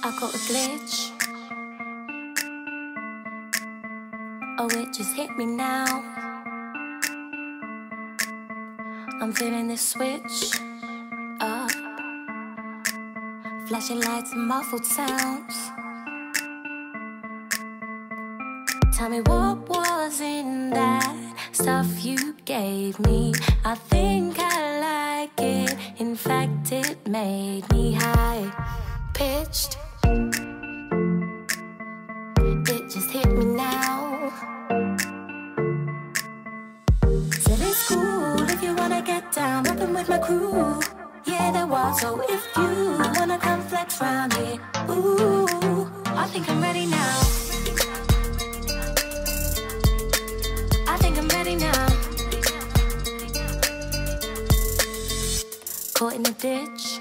I got a glitch. Oh, it just hit me now. I'm feeling this switch up. Flashing lights and muffled sounds. Tell me what was in that stuff you gave me. I think I like it. In fact, it made me high pitched. It just hit me now. Cool if you wanna get down, with my crew. Yeah, was. So if you wanna come flex round ooh, I think I'm ready now. I think I'm ready now. Caught in a ditch.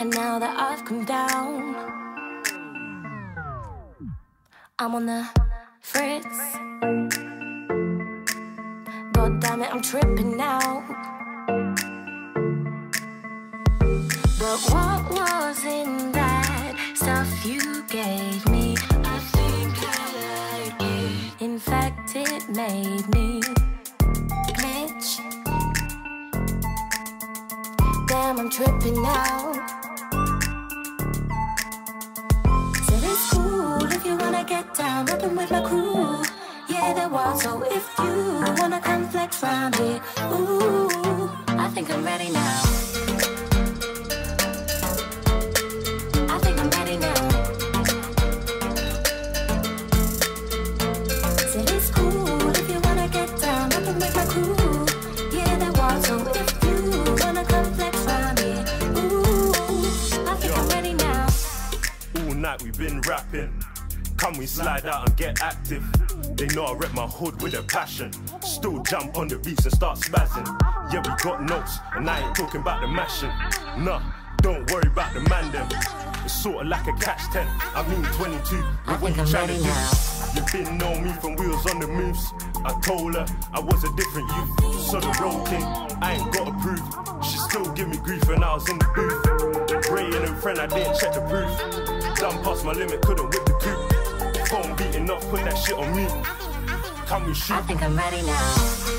And now that I've come down, I'm on the fritz. God damn it, I'm tripping now. But what was in that stuff you gave me? I think I like it. In fact, it made me glitch. Damn, I'm tripping now. Down, with my crew. Yeah, there was. So if you wanna come flex round here, ooh, I think I'm ready now. I think I'm ready now. It's cool if you wanna get down, with my crew. Yeah. So if you wanna come flex round here, ooh, I think I'm ready now. All night we've been rapping. Come we slide out and get active. They know I rep my hood with a passion. Still jump on the beats and start spazzing. Yeah, we got notes, and I ain't talking about the mashing. Nah, don't worry about the man. It's sorta like a catch 10. I mean 22. I But what you tryna ready do? You been know me from wheels on the moves. I told her I was a different youth. So the road king, I ain't got to prove. She still give me grief when I was in the booth. Ray and friend, I didn't check the proof. Done past my limit, couldn't whip the coupe. Phone beating off, put that shit on me. Come I shoot. think I'm ready now.